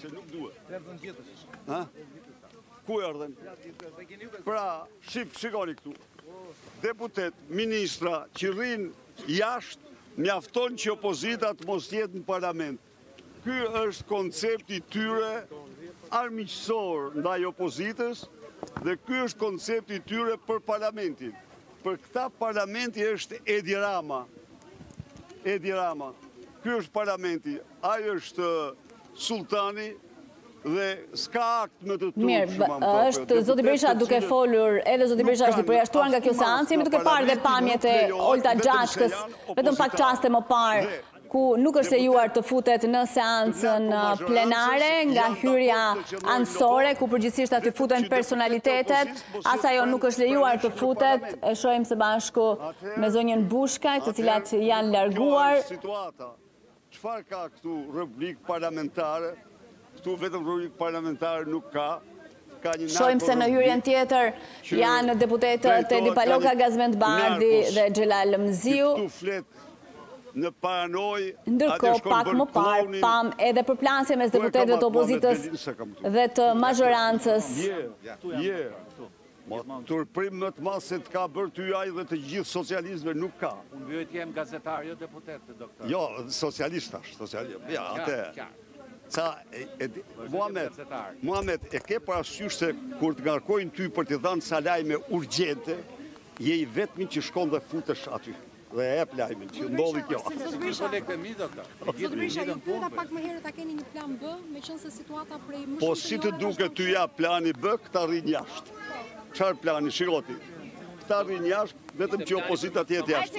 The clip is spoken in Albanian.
Se nuk duhet. Erdhën gjithë. Ha? Ku erdhën? Pra, shif, shikoni këtu. Deputet, ministra, që rrinë jashtë, mjafton që opozita të mos jetë në parlament. Ky është koncepti i tyre armiqësor ndaj opozitës dhe ky është koncepti i tyre për parlamentin. Për këta parlamenti është Edi Rama. Edi Rama. Ky është parlamenti. Ai është sulltani Dhe s'ka akt më të turp Mirë, që mam kope. është Zoti Berisha duke folur, edhe Zoti Berisha është i përjashtuar nga kjo seancë, jemi duke parë dhe pamjet e Olta Gjaçkës, vetëm pak çaste më parë, ku nuk është lejuar të futet në seancën plenare nga hyrja anësore, ku përgjithësisht aty futen personalitetet, as ajo nuk është lejuar të futet, e shohim së bashku me zonjën Bushka, të cilat janë larguar. Çfarë ka këtu republikë parlamentare, këtu vetëm republikë parlamentare nuk ka, ka një narko-republikë, Shohim se në hyrjen tjetër janë deputetët Edi Paloka, Gazment Bardhi dhe Xhelal Mziu. Ndërkohë pak më parë pamë edhe përplasjen mes deputetëve të opozitës dhe të mazhorancës. Gjithmonë kështu. Turpërim më të madh se të ka bërë ty ai dhe të gjithë socialistëve nuk ka. Unë mbroj të jem gazetar, jo deputet, doktor. Jo, socialist thashë, socialist. Ja, atë. Ca e di. Muhamet, Muhamet, e ke parasysh se kur të ngarkojnë ty për të dhënë ca lajme urgjente, je i vetmi që shkon dhe futesh aty. Dhe e jep lajmin që ndodhi kjo. Zoti Berisha, Zoti Berisha, ju pyeta pak më herët a keni një plan B, meqenëse situata prej më shumë se një ore Po si të duket ty ja plani B, këta rrinë jashtë. Çfarë plani, shiko ti. Këta rrinë jashtë, vetëm që opozita të jetë jashtë.